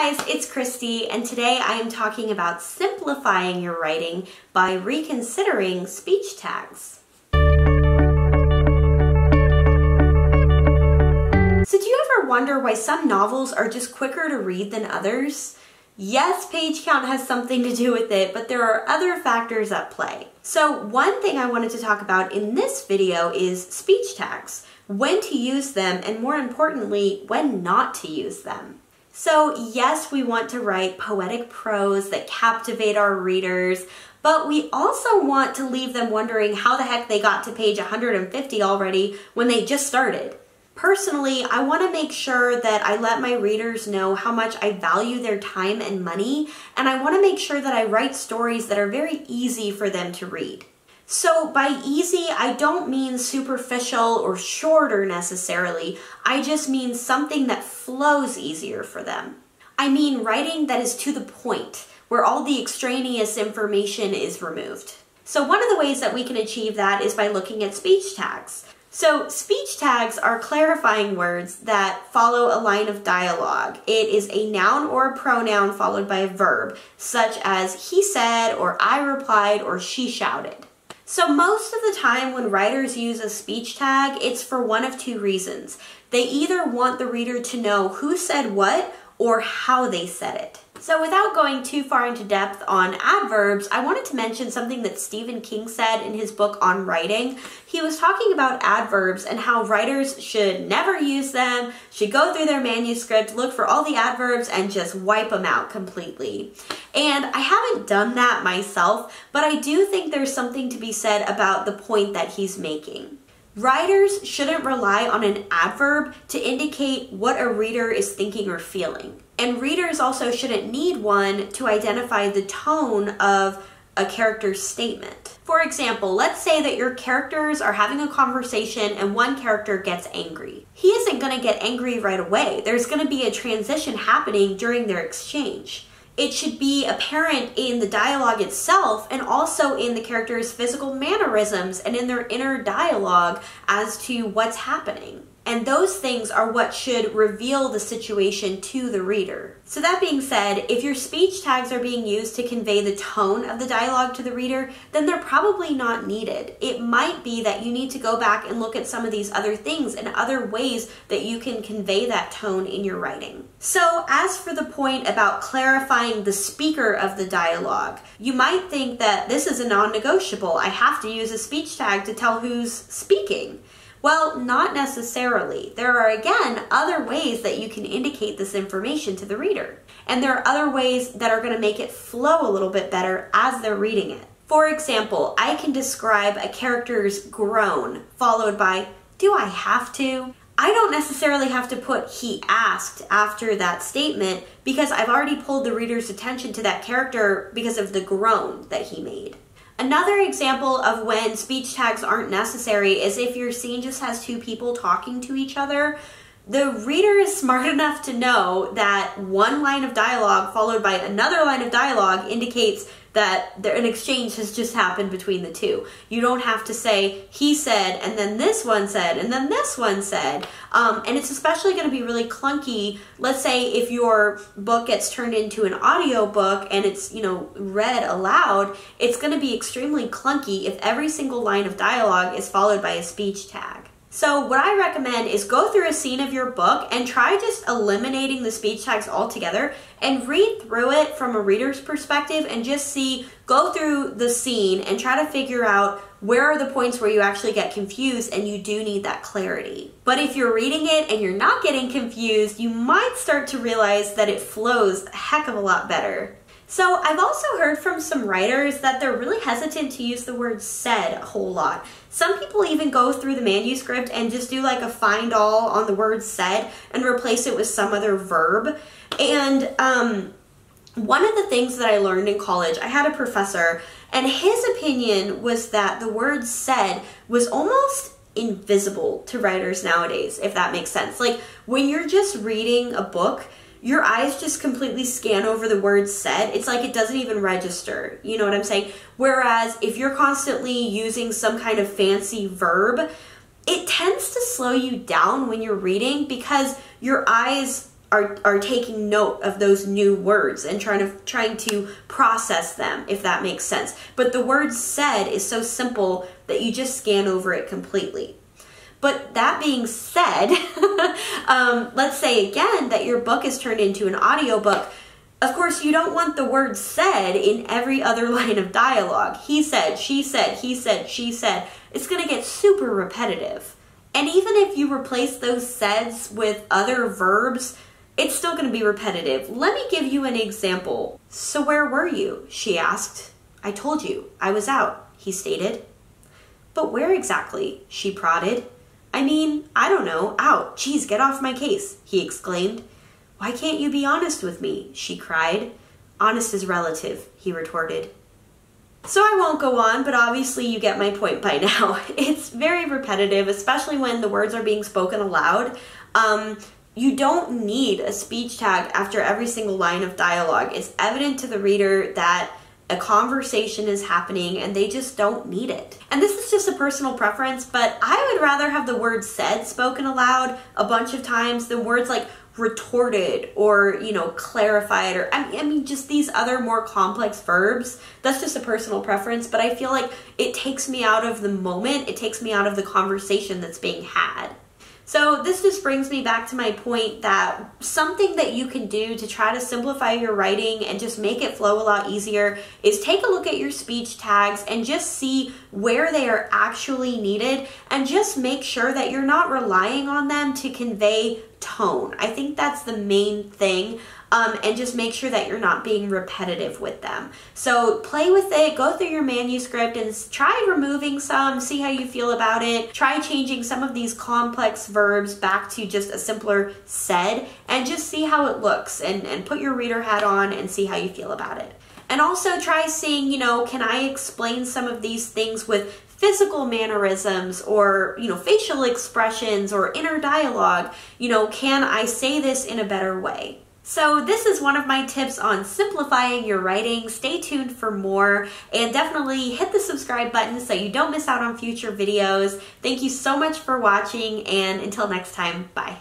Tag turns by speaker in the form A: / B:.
A: guys, it's Christy, and today I am talking about simplifying your writing by reconsidering speech tags. So do you ever wonder why some novels are just quicker to read than others? Yes, page count has something to do with it, but there are other factors at play. So one thing I wanted to talk about in this video is speech tags, when to use them, and more importantly, when not to use them. So yes, we want to write poetic prose that captivate our readers, but we also want to leave them wondering how the heck they got to page 150 already when they just started. Personally, I want to make sure that I let my readers know how much I value their time and money, and I want to make sure that I write stories that are very easy for them to read. So by easy, I don't mean superficial or shorter necessarily. I just mean something that flows easier for them. I mean writing that is to the point, where all the extraneous information is removed. So one of the ways that we can achieve that is by looking at speech tags. So speech tags are clarifying words that follow a line of dialogue. It is a noun or a pronoun followed by a verb, such as he said, or I replied, or she shouted. So most of the time when writers use a speech tag, it's for one of two reasons. They either want the reader to know who said what or how they said it. So without going too far into depth on adverbs, I wanted to mention something that Stephen King said in his book on writing. He was talking about adverbs and how writers should never use them, should go through their manuscript, look for all the adverbs, and just wipe them out completely. And I haven't done that myself, but I do think there's something to be said about the point that he's making. Writers shouldn't rely on an adverb to indicate what a reader is thinking or feeling. And readers also shouldn't need one to identify the tone of a character's statement. For example, let's say that your characters are having a conversation and one character gets angry. He isn't going to get angry right away. There's going to be a transition happening during their exchange it should be apparent in the dialogue itself and also in the characters' physical mannerisms and in their inner dialogue as to what's happening. And those things are what should reveal the situation to the reader. So, that being said, if your speech tags are being used to convey the tone of the dialogue to the reader, then they're probably not needed. It might be that you need to go back and look at some of these other things and other ways that you can convey that tone in your writing. So, as for the point about clarifying the speaker of the dialogue, you might think that this is a non negotiable. I have to use a speech tag to tell who's speaking. Well, not necessarily. There are again other ways that you can indicate this information to the reader. And there are other ways that are going to make it flow a little bit better as they're reading it. For example, I can describe a character's groan followed by, Do I have to? I don't necessarily have to put he asked after that statement because I've already pulled the reader's attention to that character because of the groan that he made. Another example of when speech tags aren't necessary is if your scene just has two people talking to each other. The reader is smart enough to know that one line of dialogue followed by another line of dialogue indicates that there, an exchange has just happened between the two. You don't have to say, he said, and then this one said, and then this one said. Um, and it's especially going to be really clunky. Let's say if your book gets turned into an audio book and it's, you know, read aloud, it's going to be extremely clunky if every single line of dialogue is followed by a speech tag. So what I recommend is go through a scene of your book and try just eliminating the speech tags altogether and read through it from a reader's perspective and just see, go through the scene and try to figure out where are the points where you actually get confused and you do need that clarity. But if you're reading it and you're not getting confused, you might start to realize that it flows a heck of a lot better. So I've also heard from some writers that they're really hesitant to use the word said a whole lot. Some people even go through the manuscript and just do like a find all on the word said and replace it with some other verb. And um, one of the things that I learned in college, I had a professor and his opinion was that the word said was almost invisible to writers nowadays, if that makes sense. Like when you're just reading a book, your eyes just completely scan over the words said. It's like it doesn't even register. You know what I'm saying? Whereas if you're constantly using some kind of fancy verb, it tends to slow you down when you're reading because your eyes are, are taking note of those new words and trying to trying to process them if that makes sense but the word said is so simple that you just scan over it completely but that being said um, let's say again that your book is turned into an audiobook of course you don't want the word said in every other line of dialogue he said she said he said she said it's going to get super repetitive and even if you replace those saids with other verbs it's still going to be repetitive. Let me give you an example. So, where were you? She asked. I told you, I was out, he stated. But where exactly? She prodded. I mean, I don't know, out. Geez, get off my case, he exclaimed. Why can't you be honest with me? She cried. Honest is relative, he retorted. So I won't go on, but obviously you get my point by now. It's very repetitive, especially when the words are being spoken aloud. Um, you don't need a speech tag after every single line of dialogue. It's evident to the reader that a conversation is happening and they just don't need it. And this is just a personal preference, but I would rather have the word said spoken aloud a bunch of times than words like retorted or, you know, clarified or, I mean, I mean, just these other more complex verbs. That's just a personal preference, but I feel like it takes me out of the moment, it takes me out of the conversation that's being had. So this just brings me back to my point that something that you can do to try to simplify your writing and just make it flow a lot easier is take a look at your speech tags and just see where they are actually needed and just make sure that you're not relying on them to convey tone. I think that's the main thing. Um, and just make sure that you're not being repetitive with them. So play with it, go through your manuscript and try removing some, see how you feel about it. Try changing some of these complex verbs back to just a simpler said and just see how it looks and, and put your reader hat on and see how you feel about it. And also try seeing, you know, can I explain some of these things with physical mannerisms or, you know, facial expressions or inner dialogue. You know, can I say this in a better way? So this is one of my tips on simplifying your writing. Stay tuned for more and definitely hit the subscribe button so you don't miss out on future videos. Thank you so much for watching and until next time, bye.